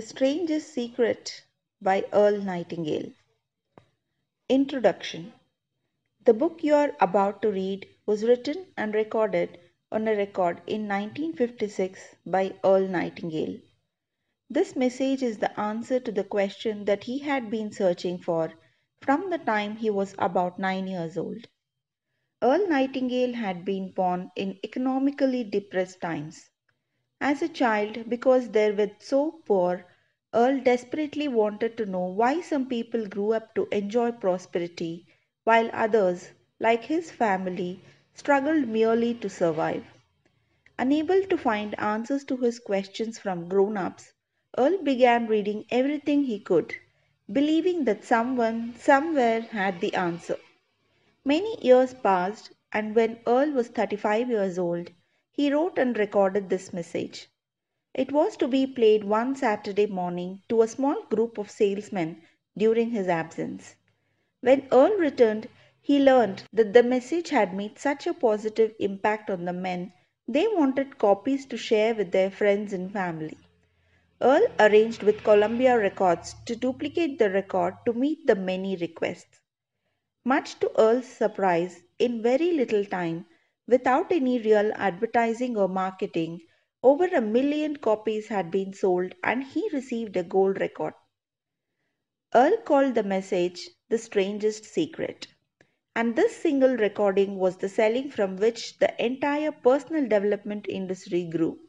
The Strangest Secret by Earl Nightingale. Introduction The book you are about to read was written and recorded on a record in 1956 by Earl Nightingale. This message is the answer to the question that he had been searching for from the time he was about nine years old. Earl Nightingale had been born in economically depressed times. As a child, because they were so poor, Earl desperately wanted to know why some people grew up to enjoy prosperity while others, like his family, struggled merely to survive. Unable to find answers to his questions from grown ups, Earl began reading everything he could, believing that someone somewhere had the answer. Many years passed, and when Earl was 35 years old, he wrote and recorded this message. It was to be played one Saturday morning to a small group of salesmen during his absence. When Earl returned, he learned that the message had made such a positive impact on the men they wanted copies to share with their friends and family. Earl arranged with Columbia Records to duplicate the record to meet the many requests. Much to Earl's surprise, in very little time, Without any real advertising or marketing, over a million copies had been sold and he received a gold record. Earl called the message The Strangest Secret. And this single recording was the selling from which the entire personal development industry grew.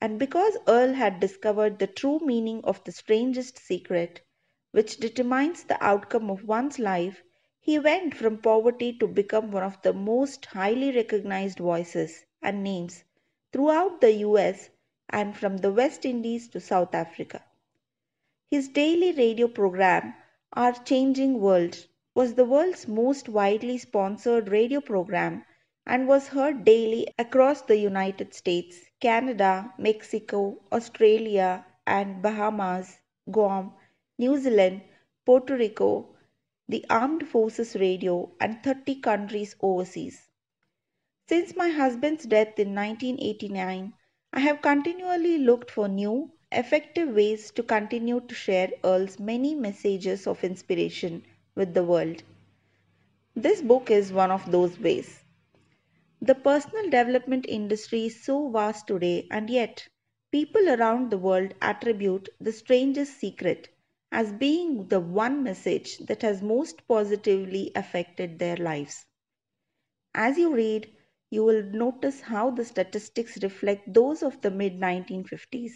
And because Earl had discovered the true meaning of the strangest secret, which determines the outcome of one's life, he went from poverty to become one of the most highly recognized voices and names throughout the US and from the West Indies to South Africa. His daily radio program, Our Changing World, was the world's most widely sponsored radio program and was heard daily across the United States, Canada, Mexico, Australia, and Bahamas, Guam, New Zealand, Puerto Rico, the Armed Forces Radio, and 30 countries overseas. Since my husband's death in 1989, I have continually looked for new, effective ways to continue to share Earl's many messages of inspiration with the world. This book is one of those ways. The personal development industry is so vast today, and yet people around the world attribute the strangest secret as being the one message that has most positively affected their lives. As you read, you will notice how the statistics reflect those of the mid 1950s.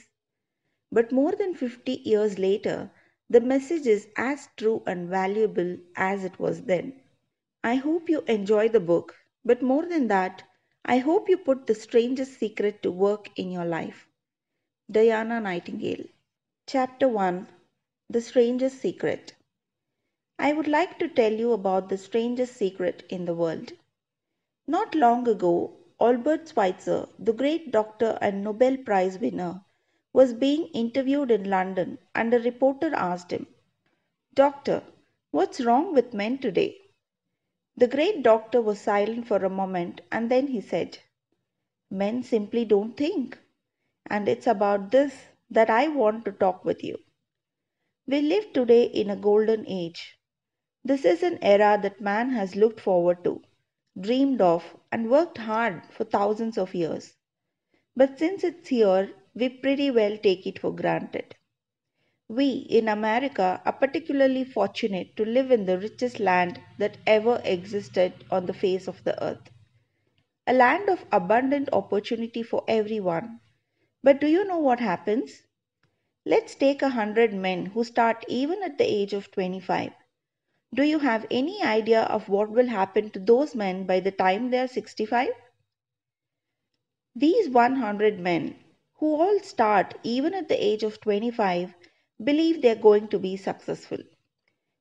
But more than 50 years later, the message is as true and valuable as it was then. I hope you enjoy the book, but more than that, I hope you put the strangest secret to work in your life. Diana Nightingale. Chapter 1 the Strangest Secret. I would like to tell you about the strangest secret in the world. Not long ago, Albert Schweitzer, the great doctor and Nobel Prize winner, was being interviewed in London and a reporter asked him, Doctor, what's wrong with men today? The great doctor was silent for a moment and then he said, Men simply don't think. And it's about this that I want to talk with you. We live today in a golden age. This is an era that man has looked forward to, dreamed of, and worked hard for thousands of years. But since it's here, we pretty well take it for granted. We in America are particularly fortunate to live in the richest land that ever existed on the face of the earth. A land of abundant opportunity for everyone. But do you know what happens? Let's take a hundred men who start even at the age of 25. Do you have any idea of what will happen to those men by the time they are 65? These 100 men, who all start even at the age of 25, believe they are going to be successful.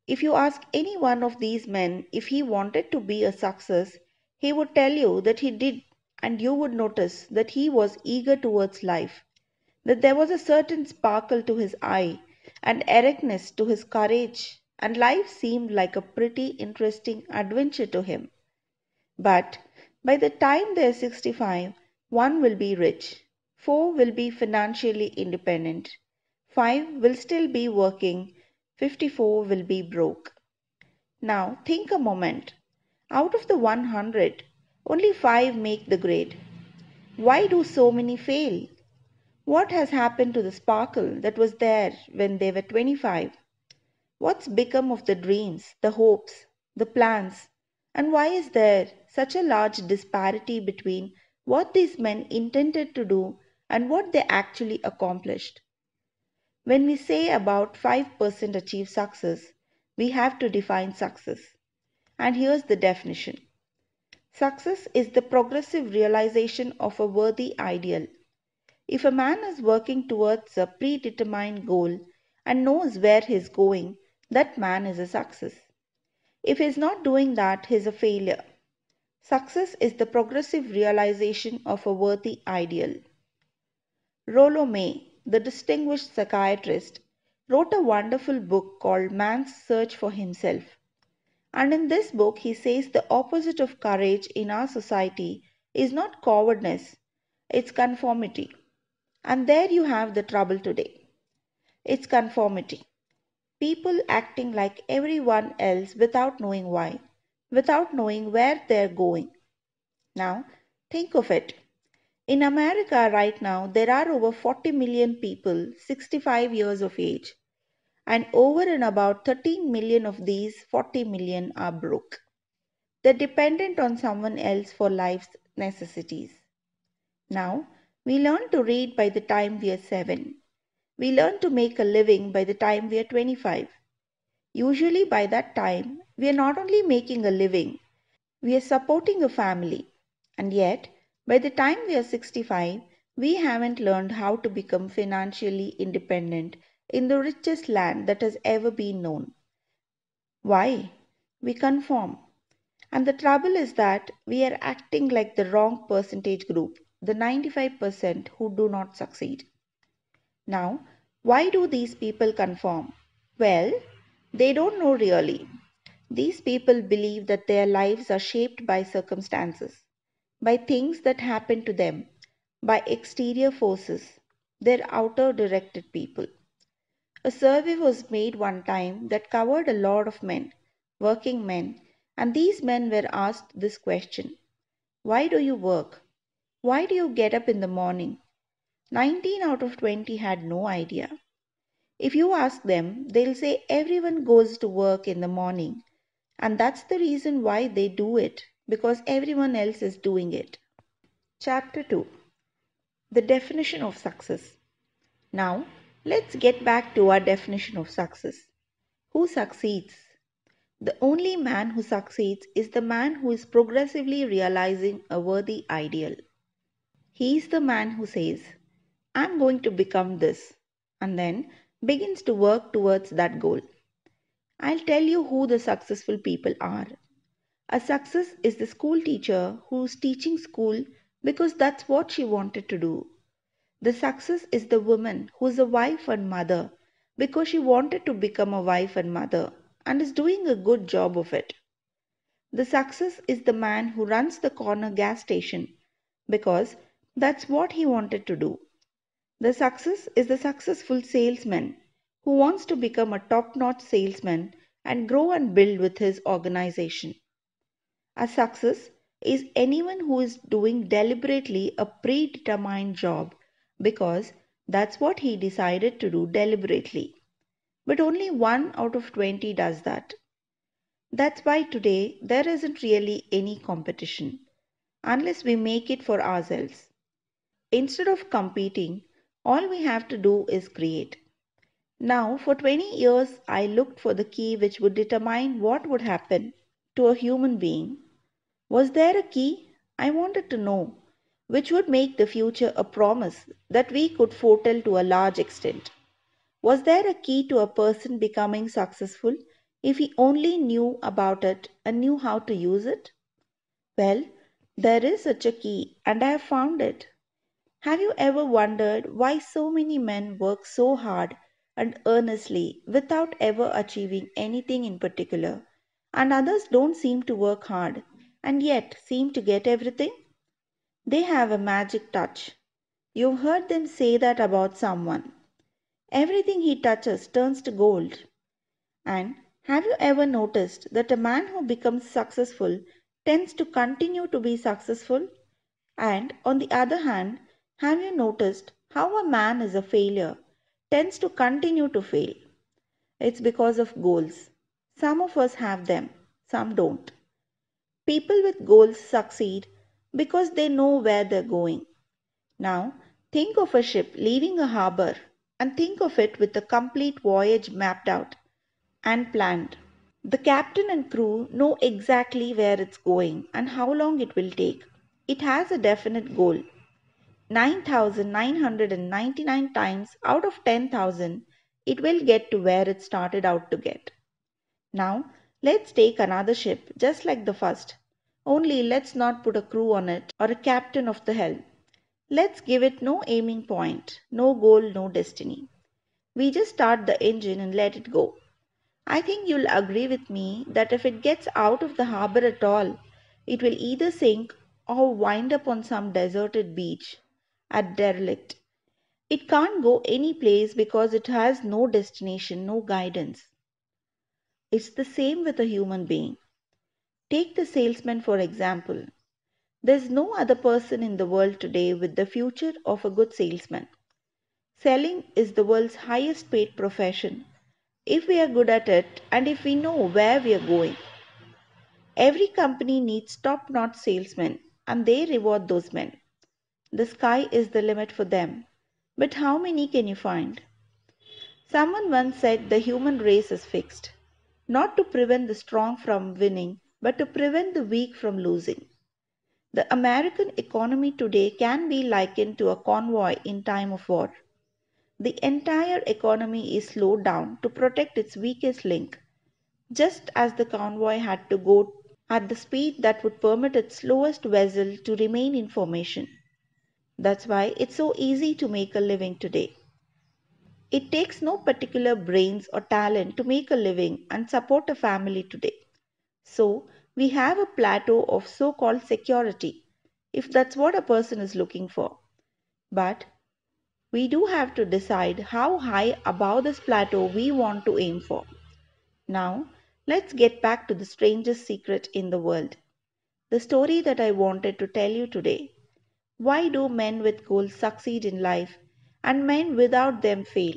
If you ask any one of these men if he wanted to be a success, he would tell you that he did, and you would notice that he was eager towards life that there was a certain sparkle to his eye and erectness to his courage, and life seemed like a pretty interesting adventure to him. But by the time they are 65, one will be rich, four will be financially independent, 5 will still be working, 54 will be broke. Now think a moment. Out of the 100, only 5 make the grade. Why do so many fail? What has happened to the sparkle that was there when they were 25? What's become of the dreams, the hopes, the plans? And why is there such a large disparity between what these men intended to do and what they actually accomplished? When we say about 5% achieve success, we have to define success. And here's the definition Success is the progressive realization of a worthy ideal. If a man is working towards a predetermined goal and knows where he's going, that man is a success. If he is not doing that, he is a failure. Success is the progressive realization of a worthy ideal. Rollo May, the distinguished psychiatrist, wrote a wonderful book called Man's Search for Himself. And in this book, he says the opposite of courage in our society is not cowardice, it's conformity. And there you have the trouble today. It's conformity. People acting like everyone else without knowing why, without knowing where they're going. Now, think of it. In America right now, there are over 40 million people 65 years of age, and over and about 13 million of these 40 million are broke. They're dependent on someone else for life's necessities. Now, we learn to read by the time we are 7. We learn to make a living by the time we are 25. Usually, by that time, we are not only making a living, we are supporting a family. And yet, by the time we are 65, we haven't learned how to become financially independent in the richest land that has ever been known. Why? We conform. And the trouble is that we are acting like the wrong percentage group, the 95% who do not succeed. Now, why do these people conform? Well, they don't know really. These people believe that their lives are shaped by circumstances by things that happen to them, by exterior forces. They're outer directed people. A survey was made one time that covered a lot of men, working men, and these men were asked this question Why do you work? Why do you get up in the morning? 19 out of 20 had no idea. If you ask them, they'll say everyone goes to work in the morning, and that's the reason why they do it because everyone else is doing it. Chapter 2 The definition of success. Now, let's get back to our definition of success. Who succeeds? The only man who succeeds is the man who is progressively realizing a worthy ideal. He is the man who says, I'm going to become this, and then begins to work towards that goal. I'll tell you who the successful people are. A success is the school teacher who's teaching school because that's what she wanted to do. The success is the woman who's a wife and mother because she wanted to become a wife and mother and is doing a good job of it. The success is the man who runs the corner gas station because that's what he wanted to do. The success is the successful salesman who wants to become a top notch salesman and grow and build with his organization. A success is anyone who is doing deliberately a predetermined job because that's what he decided to do deliberately. But only 1 out of 20 does that. That's why today there isn't really any competition unless we make it for ourselves. Instead of competing, all we have to do is create. Now, for 20 years, I looked for the key which would determine what would happen to a human being was there a key? I wanted to know, which would make the future a promise that we could foretell to a large extent. Was there a key to a person becoming successful if he only knew about it and knew how to use it? Well, there is such a key, and I have found it. Have you ever wondered why so many men work so hard and earnestly without ever achieving anything in particular, and others don't seem to work hard and yet seem to get everything? They have a magic touch. You've heard them say that about someone. Everything he touches turns to gold. And have you ever noticed that a man who becomes successful tends to continue to be successful? And on the other hand, have you noticed how a man is a failure tends to continue to fail? It's because of goals. Some of us have them, some don't. People with goals succeed because they know where they're going. Now, think of a ship leaving a harbor and think of it with a complete voyage mapped out and planned. The captain and crew know exactly where it's going and how long it will take. It has a definite goal. 9999 times out of 10,000, it will get to where it started out to get. Now, let's take another ship just like the first. Only let's not put a crew on it or a captain of the helm. Let's give it no aiming point, no goal, no destiny. We just start the engine and let it go. I think you'll agree with me that if it gets out of the harbor at all, it will either sink or wind up on some deserted beach at derelict. It can't go any place because it has no destination, no guidance. It's the same with a human being. Take the salesman for example. There's no other person in the world today with the future of a good salesman. Selling is the world's highest paid profession if we are good at it and if we know where we are going. Every company needs top notch salesmen and they reward those men. The sky is the limit for them. But how many can you find? Someone once said the human race is fixed, not to prevent the strong from winning, but to prevent the weak from losing. The American economy today can be likened to a convoy in time of war. The entire economy is slowed down to protect its weakest link, just as the convoy had to go at the speed that would permit its slowest vessel to remain in formation. That's why it's so easy to make a living today. It takes no particular brains or talent to make a living and support a family today. So, we have a plateau of so called security, if that's what a person is looking for. But we do have to decide how high above this plateau we want to aim for. Now, let's get back to the strangest secret in the world. The story that I wanted to tell you today. Why do men with goals succeed in life and men without them fail?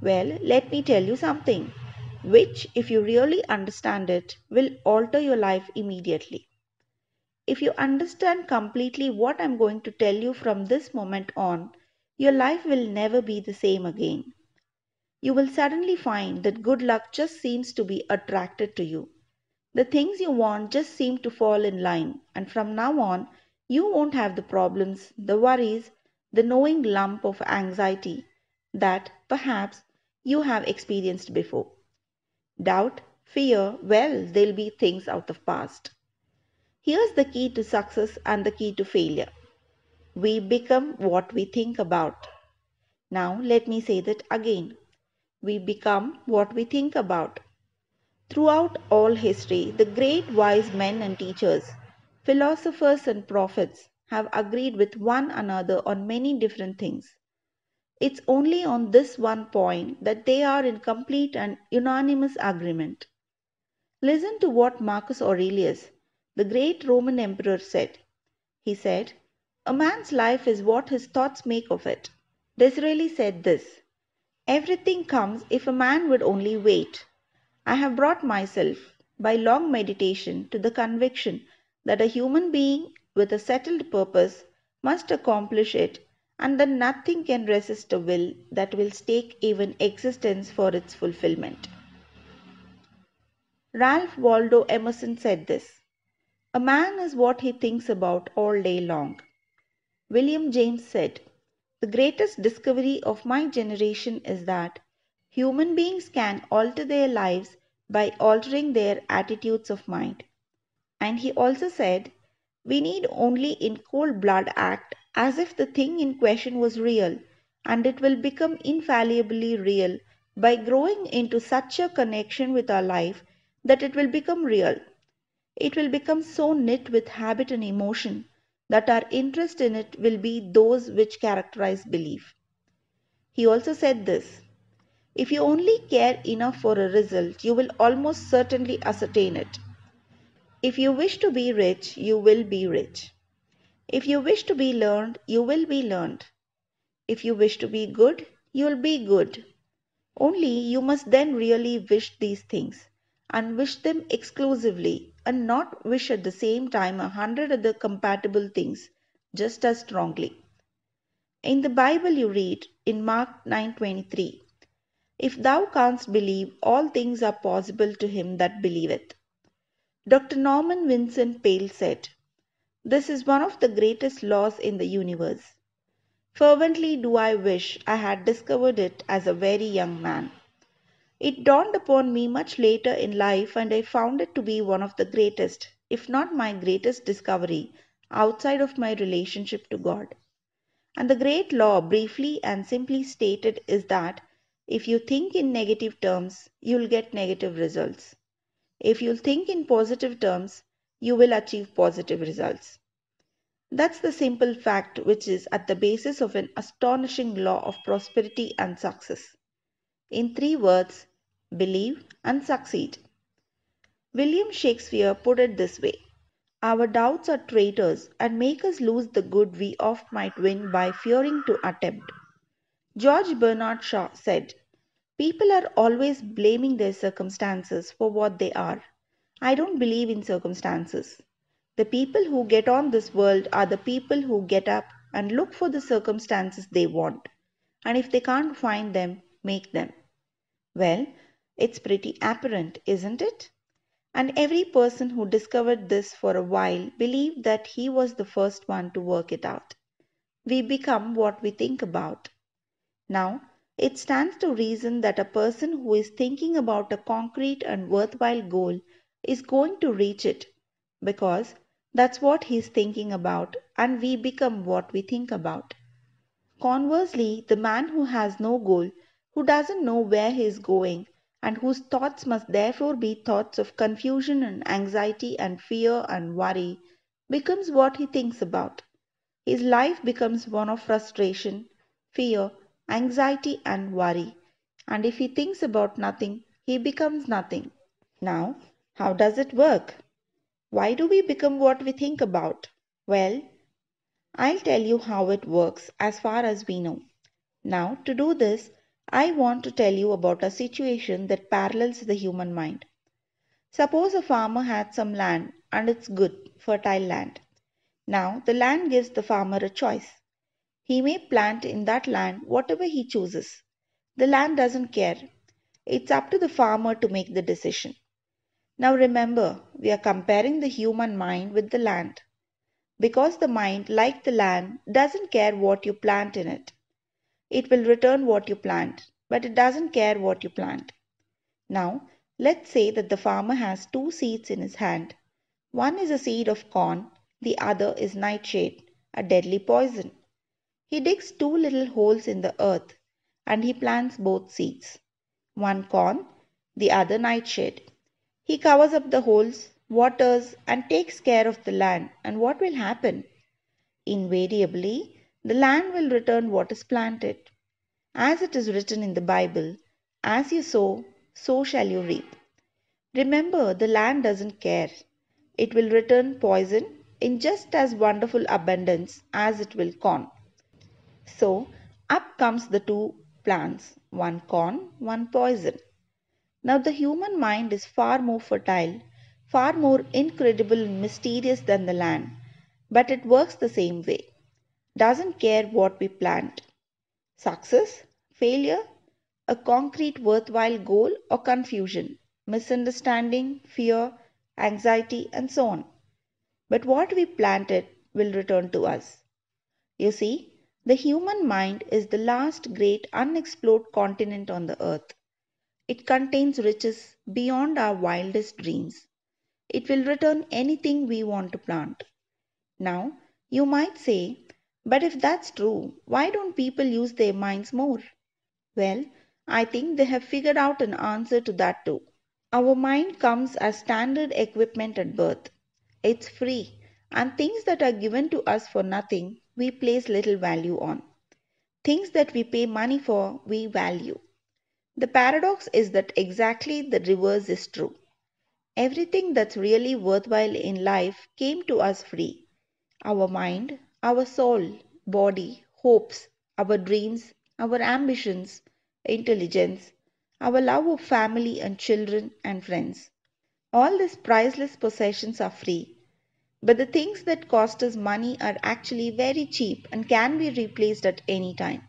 Well, let me tell you something, which, if you really understand it, will alter your life immediately. If you understand completely what I'm going to tell you from this moment on, your life will never be the same again. You will suddenly find that good luck just seems to be attracted to you. The things you want just seem to fall in line, and from now on, you won't have the problems, the worries, the knowing lump of anxiety that perhaps you have experienced before. Doubt, fear, well, they'll be things out of past. Here's the key to success and the key to failure. We become what we think about. Now, let me say that again. We become what we think about. Throughout all history, the great wise men and teachers, philosophers and prophets have agreed with one another on many different things. It's only on this one point that they are in complete and unanimous agreement. Listen to what Marcus Aurelius, the great Roman emperor, said. He said, a man's life is what his thoughts make of it. Disraeli said this Everything comes if a man would only wait. I have brought myself, by long meditation, to the conviction that a human being with a settled purpose must accomplish it, and that nothing can resist a will that will stake even existence for its fulfillment. Ralph Waldo Emerson said this A man is what he thinks about all day long. William James said, The greatest discovery of my generation is that human beings can alter their lives by altering their attitudes of mind. And he also said, We need only in cold blood act as if the thing in question was real, and it will become infallibly real by growing into such a connection with our life that it will become real. It will become so knit with habit and emotion that our interest in it will be those which characterize belief. He also said this If you only care enough for a result, you will almost certainly ascertain it. If you wish to be rich, you will be rich. If you wish to be learned, you will be learned. If you wish to be good, you will be good. Only you must then really wish these things and wish them exclusively and not wish at the same time a hundred other compatible things just as strongly. In the Bible you read in Mark 9:23, If thou canst believe, all things are possible to him that believeth. Dr. Norman Vincent Peale said, This is one of the greatest laws in the universe. Fervently do I wish I had discovered it as a very young man. It dawned upon me much later in life, and I found it to be one of the greatest, if not my greatest discovery outside of my relationship to God. And the great law, briefly and simply stated, is that if you think in negative terms, you'll get negative results. If you think in positive terms, you will achieve positive results. That's the simple fact which is at the basis of an astonishing law of prosperity and success. In three words, believe and succeed. William Shakespeare put it this way our doubts are traitors and make us lose the good we oft might win by fearing to attempt. George Bernard Shaw said, People are always blaming their circumstances for what they are. I don't believe in circumstances. The people who get on this world are the people who get up and look for the circumstances they want. And if they can't find them, make them. Well, it's pretty apparent, isn't it? And every person who discovered this for a while believed that he was the first one to work it out. We become what we think about. Now, it stands to reason that a person who is thinking about a concrete and worthwhile goal is going to reach it because that's what he's thinking about, and we become what we think about. Conversely, the man who has no goal, who doesn't know where he is going, and whose thoughts must therefore be thoughts of confusion and anxiety and fear and worry, becomes what he thinks about. His life becomes one of frustration, fear, anxiety, and worry. And if he thinks about nothing, he becomes nothing. Now, how does it work? Why do we become what we think about? Well, I'll tell you how it works as far as we know. Now, to do this, I want to tell you about a situation that parallels the human mind. Suppose a farmer had some land and it's good, fertile land. Now the land gives the farmer a choice. He may plant in that land whatever he chooses. The land doesn't care. It's up to the farmer to make the decision. Now remember, we are comparing the human mind with the land. Because the mind, like the land, doesn't care what you plant in it. It will return what you plant, but it doesn't care what you plant. Now, let's say that the farmer has two seeds in his hand. One is a seed of corn, the other is nightshade, a deadly poison. He digs two little holes in the earth and he plants both seeds. One corn, the other nightshade. He covers up the holes, waters, and takes care of the land, and what will happen? Invariably, the land will return what is planted. As it is written in the Bible, as you sow, so shall you reap. Remember, the land doesn't care. It will return poison in just as wonderful abundance as it will corn. So, up comes the two plants, one corn, one poison. Now, the human mind is far more fertile, far more incredible and mysterious than the land, but it works the same way doesn't care what we plant. Success, failure, a concrete worthwhile goal or confusion, misunderstanding, fear, anxiety, and so on. But what we planted will return to us. You see, the human mind is the last great unexplored continent on the earth. It contains riches beyond our wildest dreams. It will return anything we want to plant. Now, you might say but if that's true, why don't people use their minds more? Well, I think they have figured out an answer to that too. Our mind comes as standard equipment at birth. It's free, and things that are given to us for nothing, we place little value on. Things that we pay money for, we value. The paradox is that exactly the reverse is true. Everything that's really worthwhile in life came to us free. Our mind, our soul, body, hopes, our dreams, our ambitions, intelligence, our love of family and children and friends. All these priceless possessions are free. But the things that cost us money are actually very cheap and can be replaced at any time.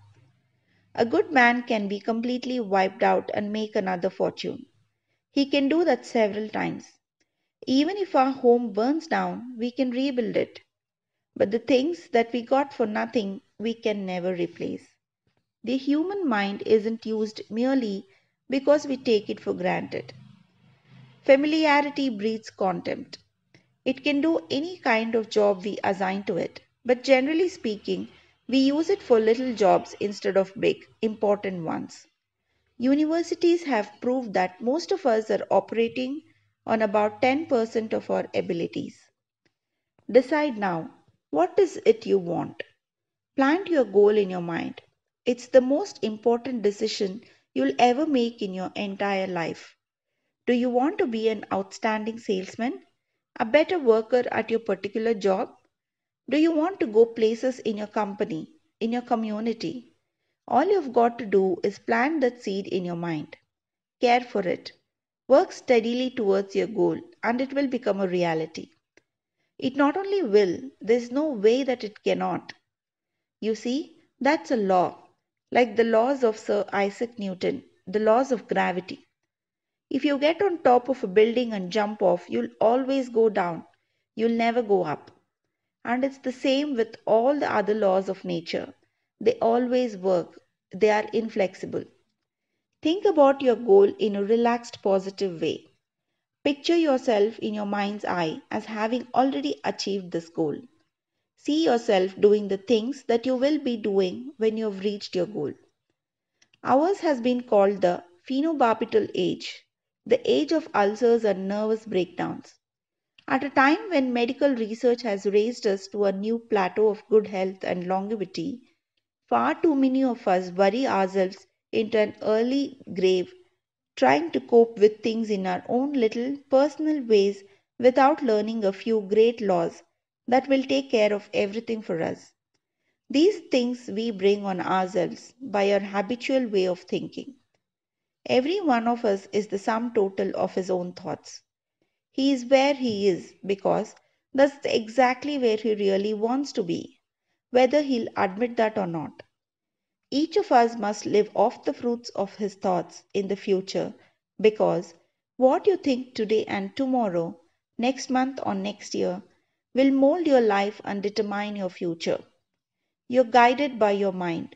A good man can be completely wiped out and make another fortune. He can do that several times. Even if our home burns down, we can rebuild it. But the things that we got for nothing, we can never replace. The human mind isn't used merely because we take it for granted. Familiarity breeds contempt. It can do any kind of job we assign to it, but generally speaking, we use it for little jobs instead of big, important ones. Universities have proved that most of us are operating on about 10% of our abilities. Decide now what is it you want? Plant your goal in your mind. It's the most important decision you'll ever make in your entire life. Do you want to be an outstanding salesman? A better worker at your particular job? Do you want to go places in your company, in your community? All you've got to do is plant that seed in your mind. Care for it. Work steadily towards your goal and it will become a reality. It not only will, there is no way that it cannot. You see, that's a law, like the laws of Sir Isaac Newton, the laws of gravity. If you get on top of a building and jump off, you'll always go down. You'll never go up. And it's the same with all the other laws of nature. They always work, they are inflexible. Think about your goal in a relaxed, positive way. Picture yourself in your mind's eye as having already achieved this goal. See yourself doing the things that you will be doing when you have reached your goal. Ours has been called the phenobarbital age, the age of ulcers and nervous breakdowns. At a time when medical research has raised us to a new plateau of good health and longevity, far too many of us worry ourselves into an early grave, trying to cope with things in our own little personal ways without learning a few great laws that will take care of everything for us. These things we bring on ourselves by our habitual way of thinking. Every one of us is the sum total of his own thoughts. He is where he is because that's exactly where he really wants to be, whether he'll admit that or not. Each of us must live off the fruits of his thoughts in the future because what you think today and tomorrow, next month or next year, will mold your life and determine your future. You're guided by your mind.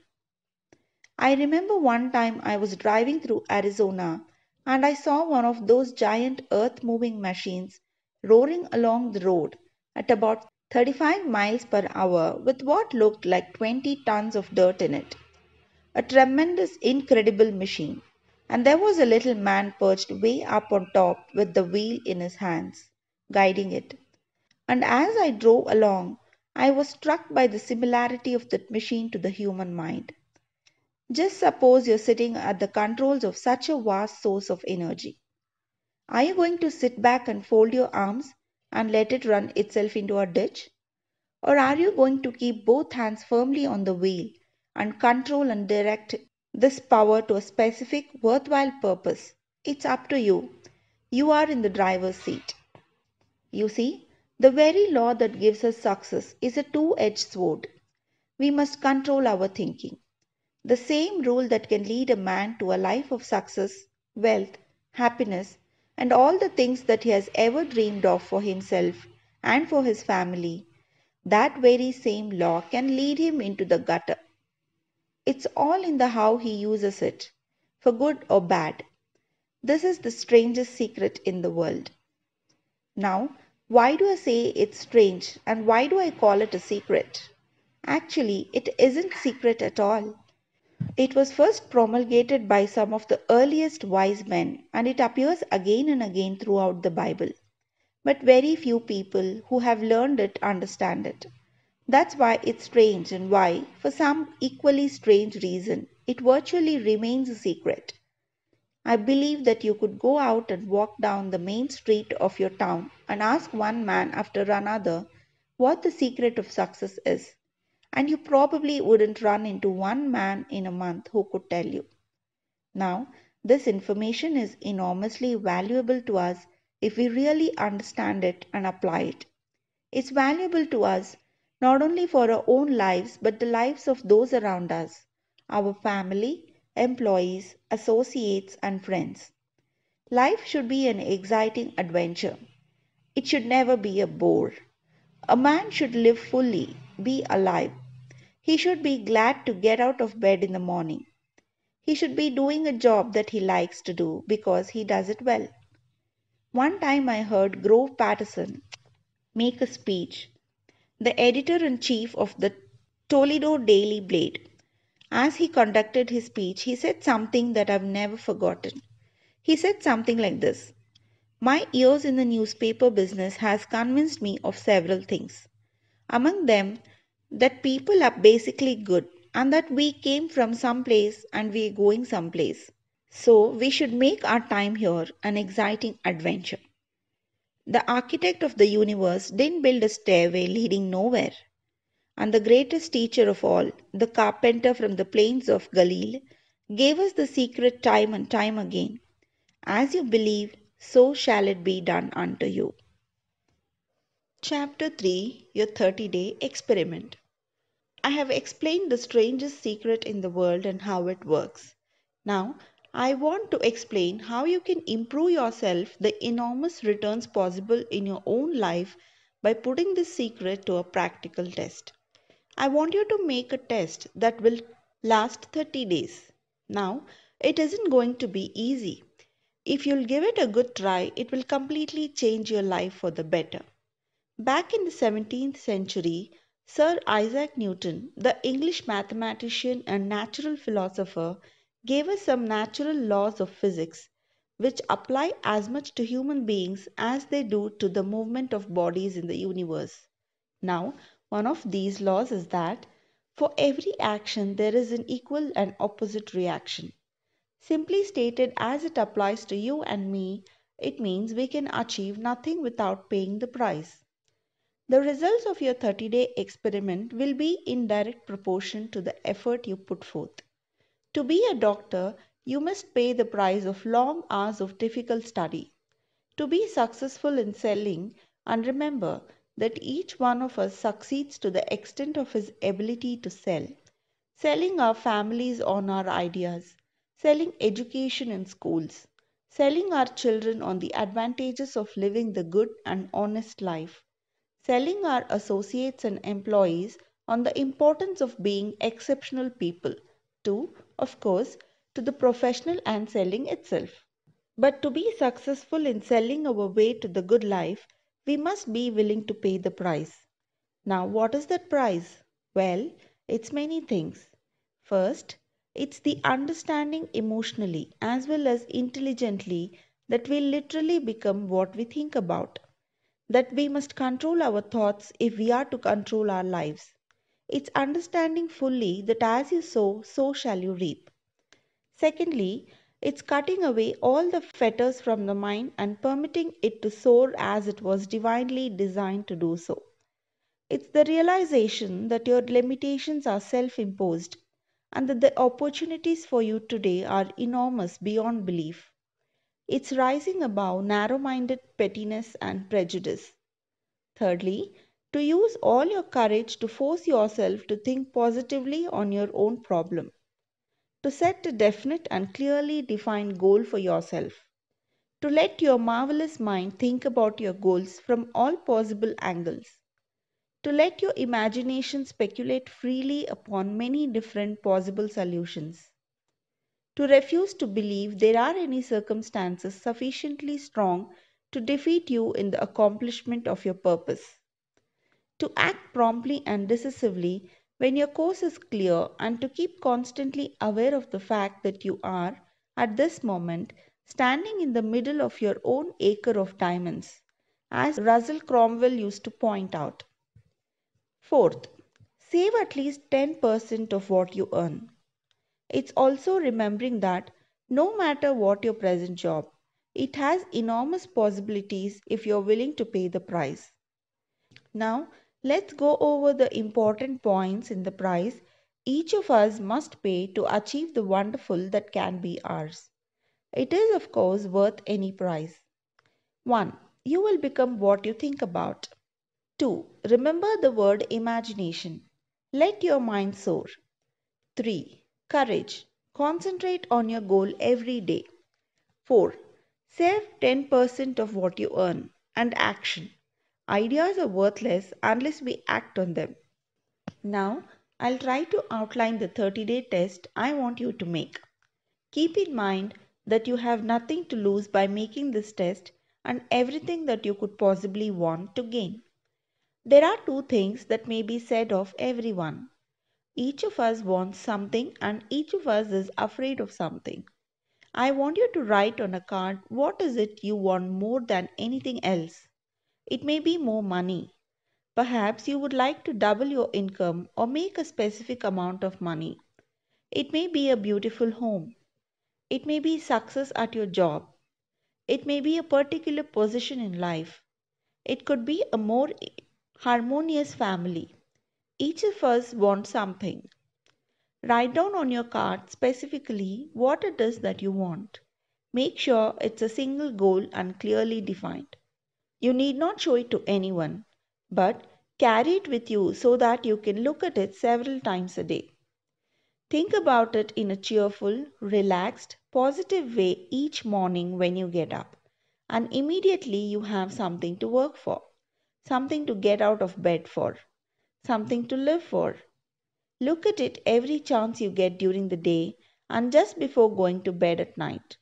I remember one time I was driving through Arizona and I saw one of those giant earth moving machines roaring along the road at about 35 miles per hour with what looked like 20 tons of dirt in it a tremendous, incredible machine, and there was a little man perched way up on top with the wheel in his hands, guiding it. And as I drove along, I was struck by the similarity of that machine to the human mind. Just suppose you're sitting at the controls of such a vast source of energy. Are you going to sit back and fold your arms and let it run itself into a ditch? Or are you going to keep both hands firmly on the wheel and control and direct this power to a specific worthwhile purpose. It's up to you. You are in the driver's seat. You see, the very law that gives us success is a two edged sword. We must control our thinking. The same rule that can lead a man to a life of success, wealth, happiness, and all the things that he has ever dreamed of for himself and for his family, that very same law can lead him into the gutter. It's all in the how he uses it, for good or bad. This is the strangest secret in the world. Now, why do I say it's strange and why do I call it a secret? Actually, it isn't secret at all. It was first promulgated by some of the earliest wise men and it appears again and again throughout the Bible. But very few people who have learned it understand it. That's why it's strange and why, for some equally strange reason, it virtually remains a secret. I believe that you could go out and walk down the main street of your town and ask one man after another what the secret of success is, and you probably wouldn't run into one man in a month who could tell you. Now, this information is enormously valuable to us if we really understand it and apply it. It's valuable to us not only for our own lives but the lives of those around us, our family, employees, associates, and friends. Life should be an exciting adventure. It should never be a bore. A man should live fully, be alive. He should be glad to get out of bed in the morning. He should be doing a job that he likes to do because he does it well. One time I heard Grove Patterson make a speech, the editor in chief of the Toledo Daily Blade. As he conducted his speech, he said something that I've never forgotten. He said something like this My years in the newspaper business has convinced me of several things. Among them, that people are basically good and that we came from some place and we are going someplace. So we should make our time here an exciting adventure. The architect of the universe didn't build a stairway leading nowhere. And the greatest teacher of all, the carpenter from the plains of Galilee, gave us the secret time and time again. As you believe, so shall it be done unto you. Chapter 3 Your 30 Day Experiment I have explained the strangest secret in the world and how it works. Now, I want to explain how you can improve yourself the enormous returns possible in your own life by putting this secret to a practical test. I want you to make a test that will last 30 days. Now, it isn't going to be easy. If you'll give it a good try, it will completely change your life for the better. Back in the 17th century, Sir Isaac Newton, the English mathematician and natural philosopher, gave us some natural laws of physics which apply as much to human beings as they do to the movement of bodies in the universe. Now, one of these laws is that for every action there is an equal and opposite reaction. Simply stated as it applies to you and me, it means we can achieve nothing without paying the price. The results of your 30 day experiment will be in direct proportion to the effort you put forth. To be a doctor, you must pay the price of long hours of difficult study. To be successful in selling, and remember that each one of us succeeds to the extent of his ability to sell. Selling our families on our ideas, selling education in schools, selling our children on the advantages of living the good and honest life, selling our associates and employees on the importance of being exceptional people to, of course, to the professional and selling itself. But to be successful in selling our way to the good life, we must be willing to pay the price. Now, what is that price? Well, it's many things. First, it's the understanding emotionally as well as intelligently that we literally become what we think about. That we must control our thoughts if we are to control our lives. It's understanding fully that as you sow, so shall you reap. Secondly, it's cutting away all the fetters from the mind and permitting it to soar as it was divinely designed to do so. It's the realization that your limitations are self imposed and that the opportunities for you today are enormous beyond belief. It's rising above narrow minded pettiness and prejudice. Thirdly, to use all your courage to force yourself to think positively on your own problem, to set a definite and clearly defined goal for yourself, to let your marvelous mind think about your goals from all possible angles, to let your imagination speculate freely upon many different possible solutions, to refuse to believe there are any circumstances sufficiently strong to defeat you in the accomplishment of your purpose to act promptly and decisively when your course is clear and to keep constantly aware of the fact that you are, at this moment, standing in the middle of your own acre of diamonds, as Russell Conwell used to point out. Fourth, Save at least 10% of what you earn. It's also remembering that no matter what your present job, it has enormous possibilities if you're willing to pay the price. Now, let's go over the important points in the price each of us must pay to achieve the wonderful that can be ours. It is, of course, worth any price. 1. You will become what you think about. 2. Remember the word imagination. Let your mind soar. 3. Courage. Concentrate on your goal every day. 4. Save 10% of what you earn. And action. Ideas are worthless unless we act on them. Now, I'll try to outline the 30 day test I want you to make. Keep in mind that you have nothing to lose by making this test and everything that you could possibly want to gain. There are two things that may be said of everyone. Each of us wants something and each of us is afraid of something. I want you to write on a card what is it you want more than anything else. It may be more money. Perhaps you would like to double your income or make a specific amount of money. It may be a beautiful home. It may be success at your job. It may be a particular position in life. It could be a more harmonious family. Each of us wants something. Write down on your card specifically what it is that you want. Make sure it's a single goal and clearly defined. You need not show it to anyone, but carry it with you so that you can look at it several times a day. Think about it in a cheerful, relaxed, positive way each morning when you get up, and immediately you have something to work for, something to get out of bed for, something to live for. Look at it every chance you get during the day and just before going to bed at night.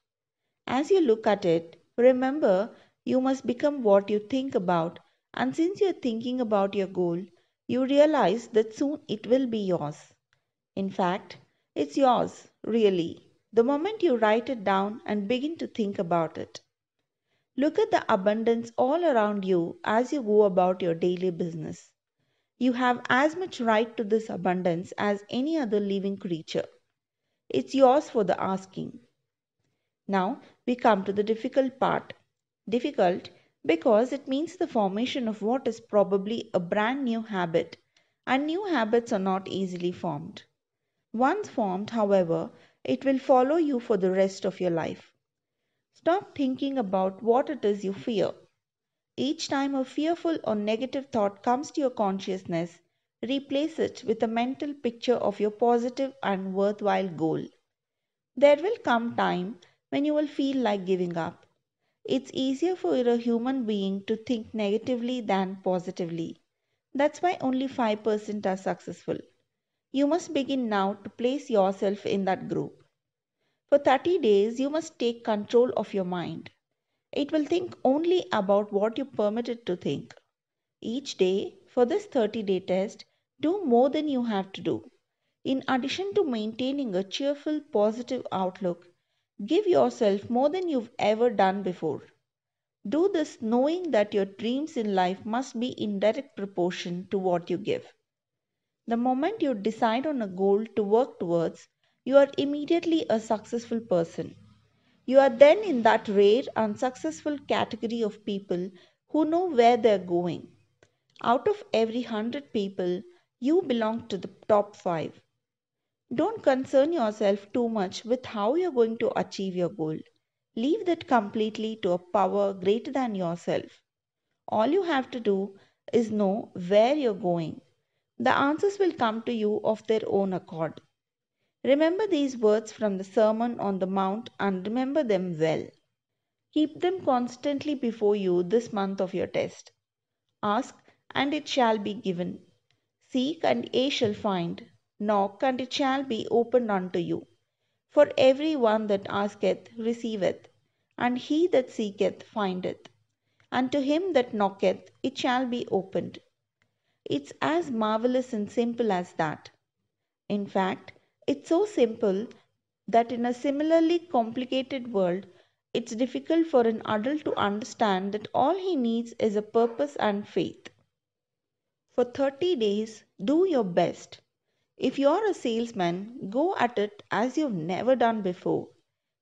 As you look at it, remember you must become what you think about, and since you're thinking about your goal, you realize that soon it will be yours. In fact, it's yours, really, the moment you write it down and begin to think about it. Look at the abundance all around you as you go about your daily business. You have as much right to this abundance as any other living creature. It's yours for the asking. Now we come to the difficult part. Difficult because it means the formation of what is probably a brand new habit, and new habits are not easily formed. Once formed, however, it will follow you for the rest of your life. Stop thinking about what it is you fear. Each time a fearful or negative thought comes to your consciousness, replace it with a mental picture of your positive and worthwhile goal. There will come time when you will feel like giving up. It's easier for a human being to think negatively than positively. That's why only 5% are successful. You must begin now to place yourself in that group. For 30 days, you must take control of your mind. It will think only about what you permit it to think. Each day, for this 30 day test, do more than you have to do. In addition to maintaining a cheerful, positive outlook, give yourself more than you've ever done before. Do this knowing that your dreams in life must be in direct proportion to what you give. The moment you decide on a goal to work towards, you are immediately a successful person. You are then in that rare unsuccessful category of people who know where they are going. Out of every hundred people, you belong to the top five. Don't concern yourself too much with how you're going to achieve your goal. Leave that completely to a power greater than yourself. All you have to do is know where you're going the answers will come to you of their own accord. Remember these words from the Sermon on the Mount and remember them well. Keep them constantly before you this month of your test. Ask, and it shall be given. Seek, and ye shall find. Knock, and it shall be opened unto you. For every one that asketh receiveth, and he that seeketh findeth, and to him that knocketh it shall be opened. It's as marvelous and simple as that. In fact, it's so simple that in a similarly complicated world, it's difficult for an adult to understand that all he needs is a purpose and faith. For 30 days, do your best. If you are a salesman, go at it as you've never done before.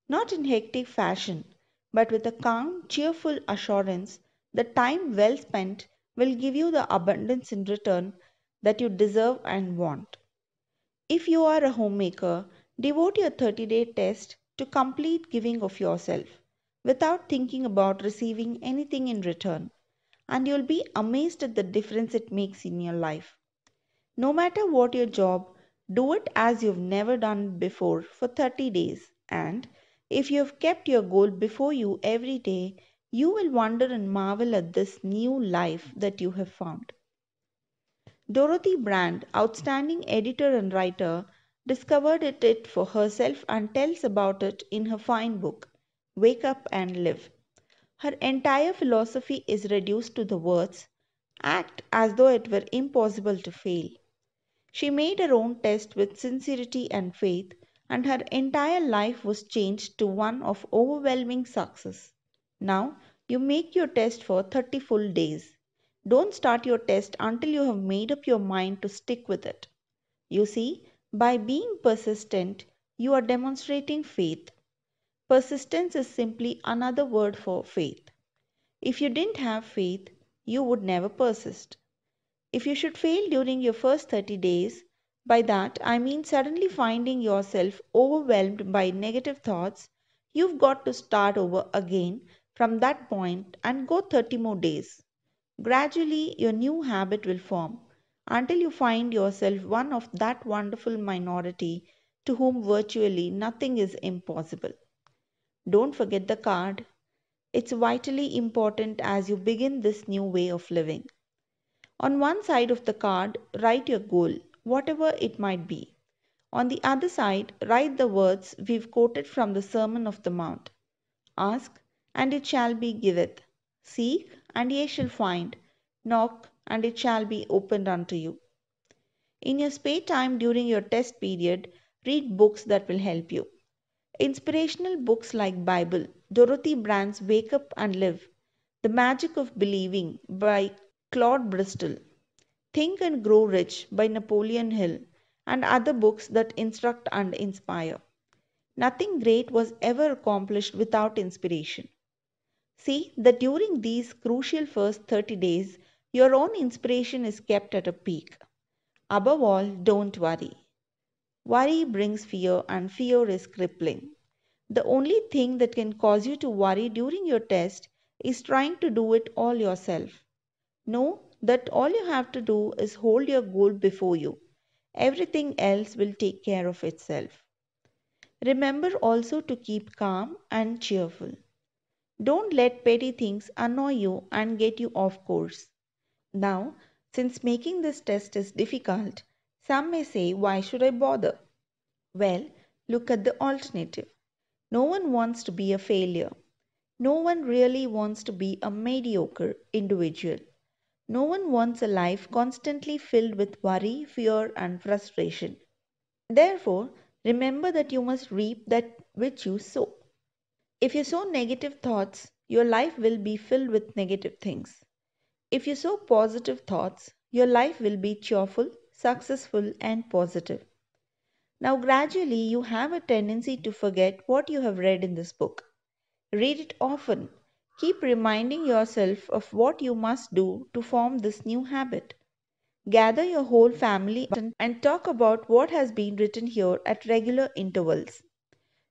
Not in hectic fashion, but with a calm, cheerful assurance that time well spent will give you the abundance in return that you deserve and want. If you are a homemaker, devote your 30 day test to complete giving of yourself without thinking about receiving anything in return, and you'll be amazed at the difference it makes in your life. No matter what your job, do it as you've never done before for 30 days, and if you have kept your goal before you every day, you will wonder and marvel at this new life that you have found. Dorothea Brande, outstanding editor and writer, discovered it for herself and tells about it in her fine book, Wake Up and Live. Her entire philosophy is reduced to the words, act as though it were impossible to fail. She made her own test with sincerity and faith, and her entire life was changed to one of overwhelming success. Now, you make your test for 30 full days. Don't start your test until you have made up your mind to stick with it. You see, by being persistent, you are demonstrating faith. Persistence is simply another word for faith. If you didn't have faith, you would never persist. If you should fail during your first 30 days, by that I mean suddenly finding yourself overwhelmed by negative thoughts, you've got to start over again from that point and go 30 more days. Gradually, your new habit will form until you find yourself one of that wonderful minority to whom virtually nothing is impossible. Don't forget the card. It's vitally important as you begin this new way of living. On one side of the card, write your goal, whatever it might be. On the other side, write the words we've quoted from the Sermon of the Mount Ask, and it shall be giveth. Seek, and ye shall find. Knock, and it shall be opened unto you. In your spare time during your test period, read books that will help you. Inspirational books like Bible, Dorothea Brande's Wake Up and Live, The Magic of Believing by Claude Bristol, Think and Grow Rich by Napoleon Hill, and other books that instruct and inspire. Nothing great was ever accomplished without inspiration. See that during these crucial first 30 days, your own inspiration is kept at a peak. Above all, don't worry. Worry brings fear, and fear is crippling. The only thing that can cause you to worry during your test is trying to do it all yourself. Know that all you have to do is hold your goal before you. Everything else will take care of itself. Remember also to keep calm and cheerful. Don't let petty things annoy you and get you off course. Now, since making this test is difficult, some may say, why should I bother? Well, look at the alternative. No one wants to be a failure. No one really wants to be a mediocre individual. No one wants a life constantly filled with worry, fear, and frustration. Therefore, remember that you must reap that which you sow. If you sow negative thoughts, your life will be filled with negative things. If you sow positive thoughts, your life will be cheerful, successful, and positive. Now, gradually, you have a tendency to forget what you have read in this book. Read it often. Keep reminding yourself of what you must do to form this new habit. Gather your whole family and talk about what has been written here at regular intervals.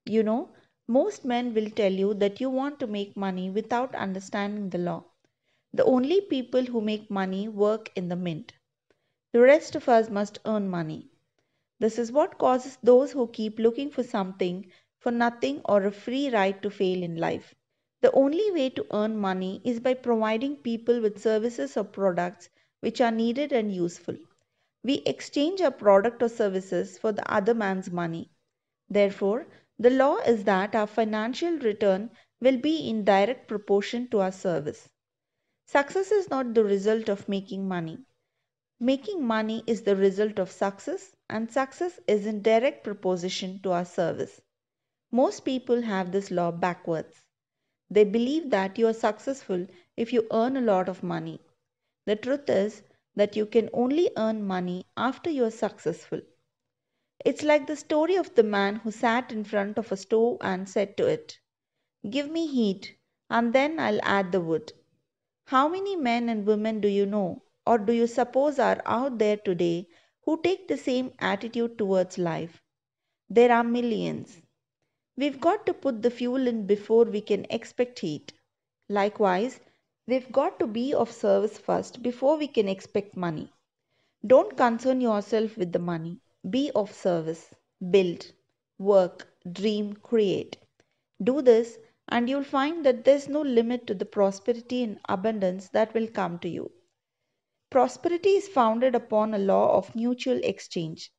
You know, most men will tell you that you want to make money without understanding the law. The only people who make money work in the mint. The rest of us must earn money. This is what causes those who keep looking for something for nothing or a free ride to fail in life. The only way to earn money is by providing people with services or products which are needed and useful. We exchange our product or services for the other man's money. Therefore, the law is that our financial return will be in direct proportion to our service. Success is not the result of making money. Making money is the result of success, and success is in direct proportion to our service. Most people have this law backwards. They believe that you are successful if you earn a lot of money. The truth is, that you can only earn money after you are successful. It's like the story of the man who sat in front of a stove and said to it, Give me heat, and then I'll add the wood. How many men and women do you know, or do you suppose are out there today, who take the same attitude towards life? There are millions. We've got to put the fuel in before we can expect heat. Likewise, we've got to be of service first before we can expect money. Don't concern yourself with the money. Be of service. Build, work, dream, create. Do this, and you'll find that there's no limit to the prosperity and abundance that will come to you. Prosperity is founded upon a law of mutual exchange.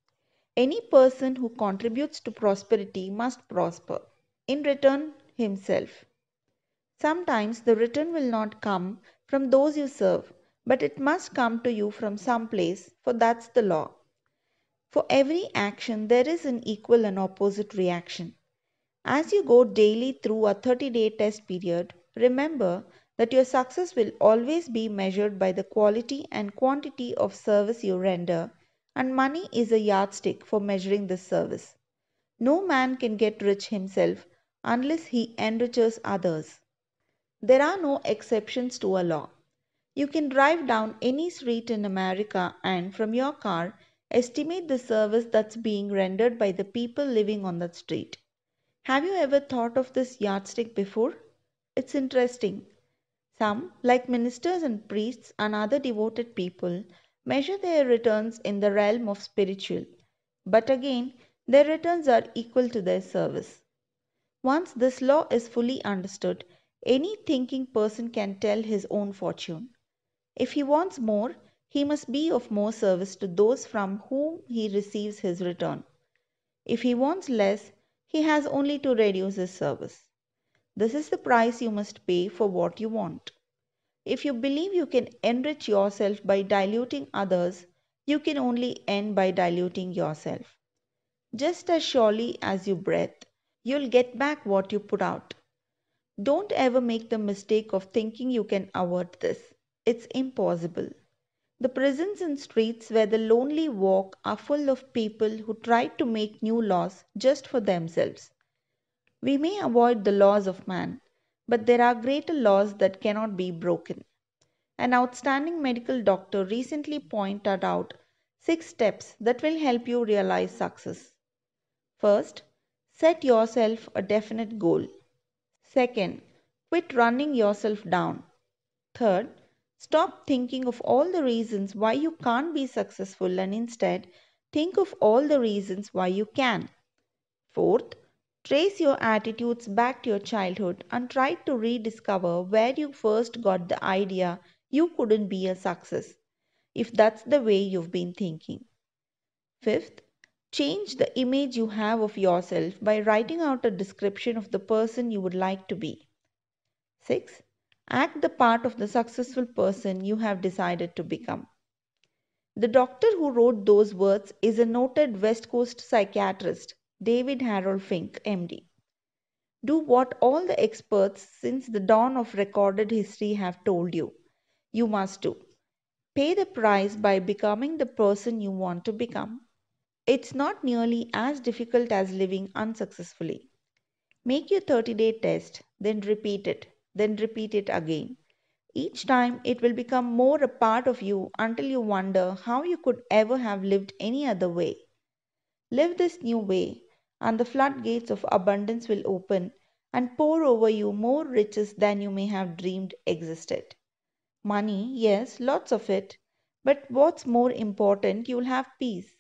Any person who contributes to prosperity must prosper, in return, himself. Sometimes the return will not come from those you serve, but it must come to you from some place, for that's the law. For every action, there is an equal and opposite reaction. As you go daily through a 30 day test period, remember that your success will always be measured by the quality and quantity of service you render and money is a yardstick for measuring this service. No man can get rich himself unless he enriches others. There are no exceptions to a law. You can drive down any street in America and from your car estimate the service that's being rendered by the people living on that street. Have you ever thought of this yardstick before? It's interesting. Some, like ministers and priests and other devoted people, measure their returns in the realm of spiritual, but again, their returns are equal to their service. Once this law is fully understood, any thinking person can tell his own fortune. If he wants more, he must be of more service to those from whom he receives his return. If he wants less, he has only to reduce his service. This is the price you must pay for what you want. If you believe you can enrich yourself by diluting others, you can only end by diluting yourself. Just as surely as you breathe, you'll get back what you put out. Don't ever make the mistake of thinking you can avert this. It's impossible. The prisons and streets where the lonely walk are full of people who try to make new laws just for themselves. We may avoid the laws of man, but there are greater laws that cannot be broken. An outstanding medical doctor recently pointed out six steps that will help you realize success. First, set yourself a definite goal. Second, quit running yourself down. Third, stop thinking of all the reasons why you can't be successful and instead think of all the reasons why you can. Fourth, Trace your attitudes back to your childhood and try to rediscover where you first got the idea you couldn't be a success, if that's the way you've been thinking. Fifth, change the image you have of yourself by writing out a description of the person you would like to be. Sixth, act the part of the successful person you have decided to become. The doctor who wrote those words is a noted West Coast psychiatrist David Harold Fink, MD. Do what all the experts since the dawn of recorded history have told you. You must do. Pay the price by becoming the person you want to become. It's not nearly as difficult as living unsuccessfully. Make your 30 day test, then repeat it, then repeat it again. Each time it will become more a part of you until you wonder how you could ever have lived any other way. Live this new way and the floodgates of abundance will open and pour over you more riches than you may have dreamed existed. Money, yes, lots of it, but what's more important, you'll have peace.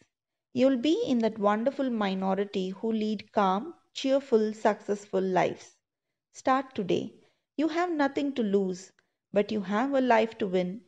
You'll be in that wonderful minority who lead calm, cheerful, successful lives. Start today. You have nothing to lose, but you have a life to win